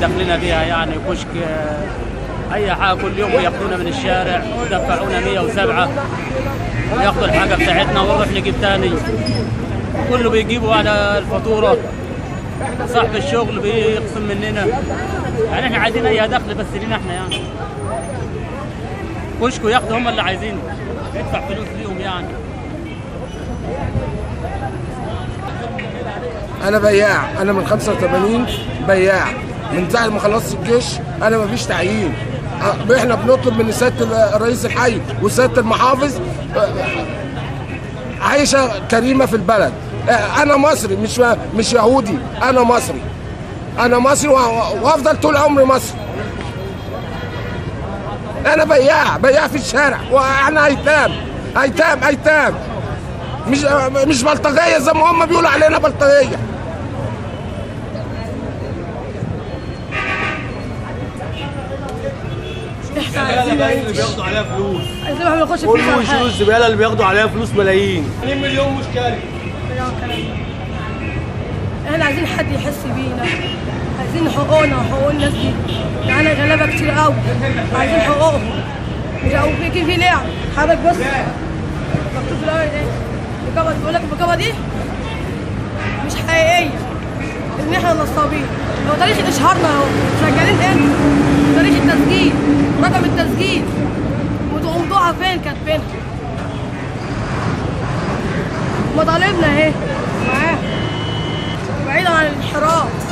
دخلنا بيها يعني كشك آه، أي حاجة كل يوم بياخدونا من الشارع ودفعونا 107 ياخدوا الحاجة بتاعتنا ونروح نجيب تاني. كله بيجيبوا على الفاتورة. صاحب الشغل بيقسم مننا. يعني إحنا عايزين أي دخل بس لينا إحنا يعني. كشكوا ياخدوا هم اللي عايزينه يدفع فلوس ليهم يعني. أنا بياع. أنا من 85 بياع. من ساعة ما خلصت الجيش أنا مفيش تعيين. أه، إحنا بنطلب من سياده رئيس الحي وسياده المحافظ عيشه كريمة في البلد. أنا مصري مش مش يهودي. أنا مصري. أنا مصري وأفضل طول عمري مصري. أنا بياع بياع في الشارع. وإحنا أيتام أيتام أيتام. مش مش بلطجية زي ما هم بيقولوا علينا بلطجية. اللي بياخدوا عليها فلوس. عايزين واحد يخش كل فلوس يشيلوا الزباله اللي بياخدوا عليها فلوس ملايين. 2 مليون مشكله إحنا عايزين حد يحس بينا. عايزين حقوقنا وحقوق الناس دي. معانا غلابة كتير قوي. عايزين حقوقهم. مش أو في في لعب. حضرتك بص مكتوب في الأول إيه؟ البقابه بيقول لك البقابه دي مش حقيقية. إن إحنا نصابين. هو تاريخ إشهارنا أهو. شغالين إمتى تاريخ التسجيل. رقم التسجيل. وموضوعها فين كاتبينها؟ مطالبنا اهي. معاها بعيدا عن الانحراف.